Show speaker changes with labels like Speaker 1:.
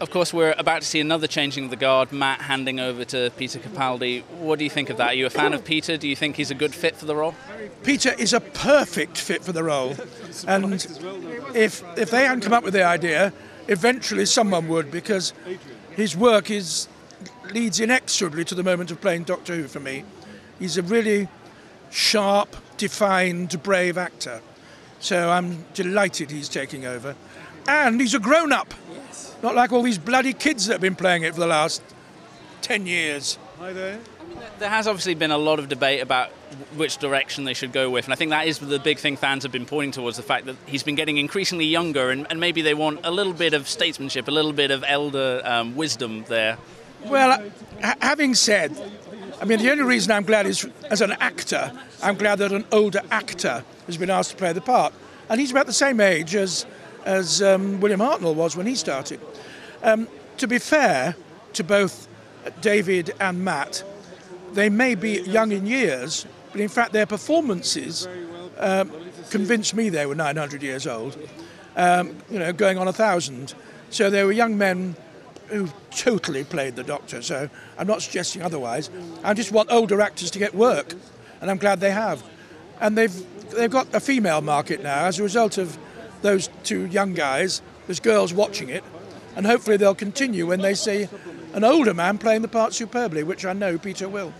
Speaker 1: Of course, we're about to see another changing of the guard, Matt handing over to Peter Capaldi. What do you think of that? Are you a fan of Peter? Do you think he's a good fit for the role?
Speaker 2: Peter is a perfect fit for the role. And if, if they hadn't come up with the idea, eventually someone would, because his work is, leads inexorably to the moment of playing Doctor Who for me. He's a really sharp, defined, brave actor. So I'm delighted he's taking over. And he's a grown up. Not like all these bloody kids that have been playing it for the last 10 years.
Speaker 3: Hi there.
Speaker 1: There has obviously been a lot of debate about which direction they should go with, and I think that is the big thing fans have been pointing towards the fact that he's been getting increasingly younger, and, and maybe they want a little bit of statesmanship, a little bit of elder um, wisdom there.
Speaker 2: Well, having said, I mean, the only reason I'm glad is as an actor, I'm glad that an older actor has been asked to play the part. And he's about the same age as, as um, William Hartnell was when he started. Um, to be fair to both David and Matt, they may be young in years, but in fact their performances um, convinced me they were 900 years old, um, you know, going on a thousand. So they were young men who totally played the Doctor. So I'm not suggesting otherwise. I just want older actors to get work, and I'm glad they have. And they've they've got a female market now as a result of those two young guys. There's girls watching it, and hopefully they'll continue when they see an older man playing the part superbly, which I know Peter will.